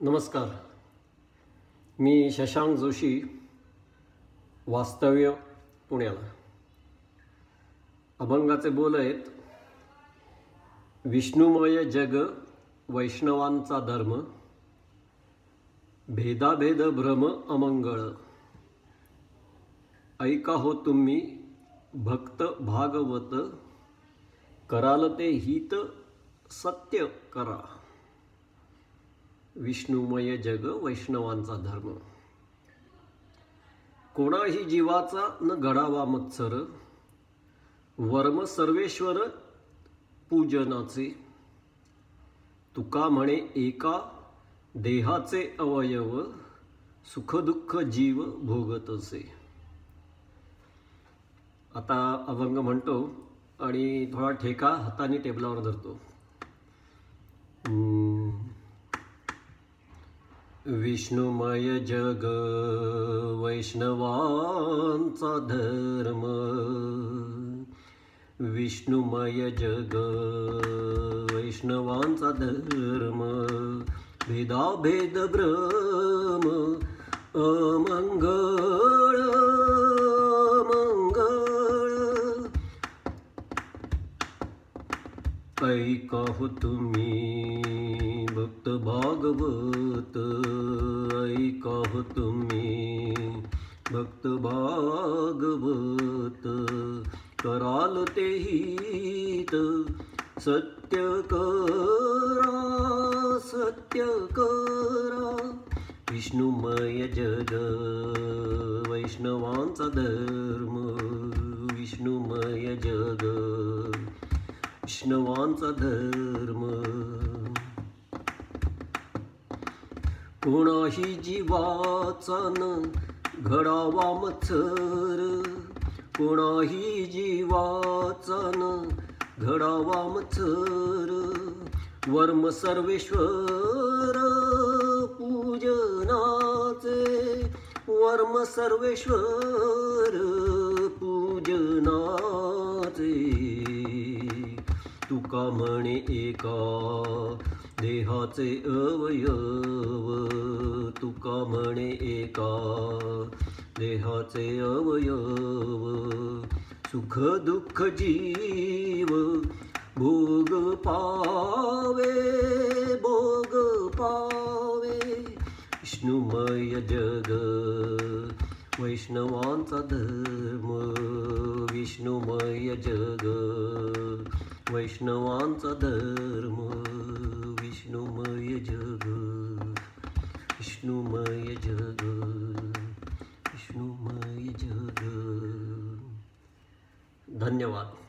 नमस्कार. मी शशांक जोशी वास्तव्य पुण्याला. अभंगाचे बोल आहेत विष्णुमय जग वैष्णवांचा धर्म भेदाभेद भ्रम अमंगळ. ऐका हो तुम्ही भक्त भागवत कराल ते हित सत्य करा. विष्णुमय जग वैष्णवांचा धर्म. कोणाही जीवाचा न घडावा मत्सर वर्म सर्वेश्वर पूजनाचे. तुका म्हणे एका देहाचे अवयव सुखदुःख जीव भोगतसे. आता अभंग म्हणतो आणि थोडा ठेका हाताने टेबलावर धरतो. विष्णुमय जग वैष्णवांचा धर्म. विष्णुमय जग वैष्णवांचा धर्म. भेदाभेद भ्रम अमंगळ मंगळ ऐका हो तुम्ही भक्त भागवत ऐका हो तुम्ही. भक्त भागवत कराल ते हित. सत्य करा सत्य करा. विष्णुमय जग वैष्णवांचा धर्म. विष्णुमय जग विष्णवांचा धर्म. कोणाही जीवाचन घडावा मत्सर? कोणाही जीवाचन घडावा मत्सर? वर्म सर्वेश्वर पूजनाचे वर्म सर्वेश्वर पूजनाचे. तुका म्हणे एका देहाचे अवयव तुका म्हणे एका. देहाचे अवयव सुख दुःख जीव भोग पावे भोग पावे. विष्णुमय जग वैष्णवांचा धर्म विष्णुमय जग वैष्णवांचा धर्म विष्णुमय जग विष्णुमय जग विष्णुमय जग. धन्यवाद.